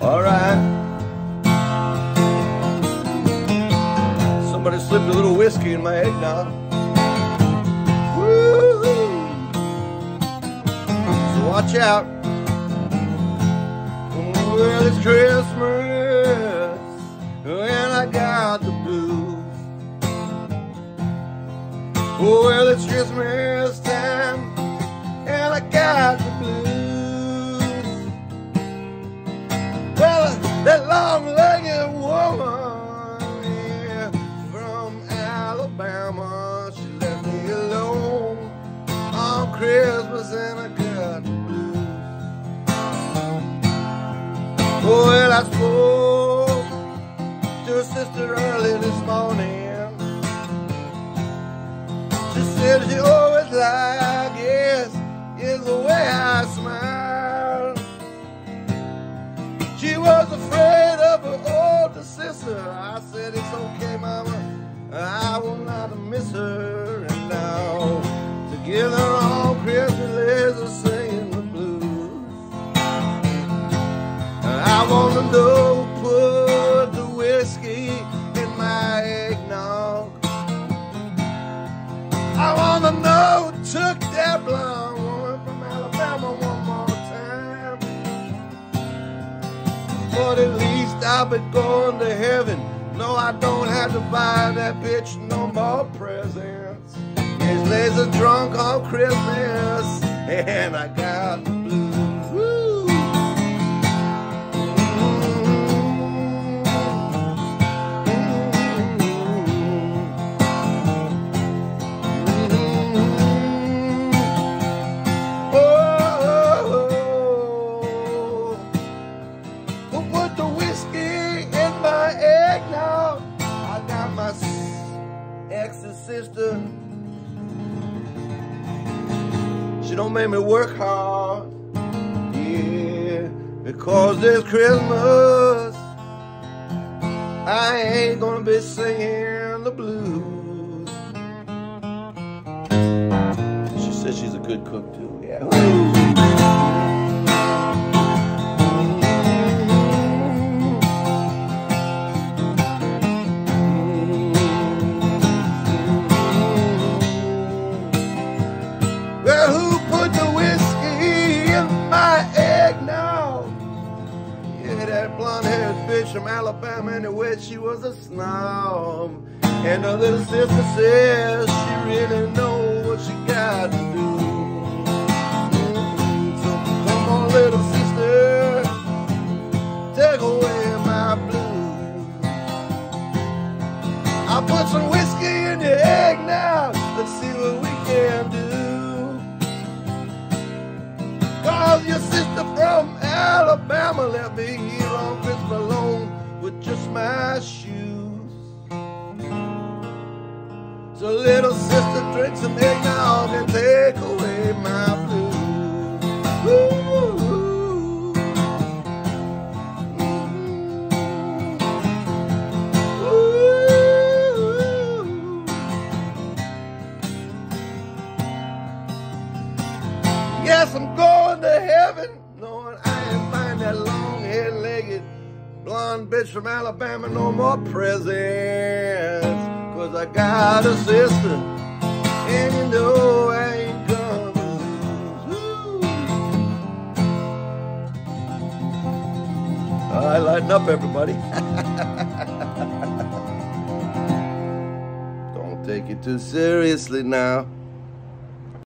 Alright. Somebody slipped a little whiskey in my eggnog. Woo! So watch out. Well, it's Christmas and I got the blues. Well, it's Christmas I spoke to her sister early this morning. She said she who took that blonde woman from Alabama one more time. But at least I'll be going to heaven. No, I don't have to buy that bitch no more presents. There's a drunk on Christmas, and I got ex's sister. She don't make me work hard. Yeah, because it's Christmas. I ain't gonna be singing the blues. She says she's a good cook too. Yeah. Blonde-haired bitch from Alabama, anyway, she was a snob. And her little sister says she really knows Yes, I'm going to heaven, knowing I ain't find that long-haired, legged, blonde bitch from Alabama no more presents. Cause I got a sister, and you know I ain't gonna lose. All right, lighten up, everybody. Don't take it too seriously now.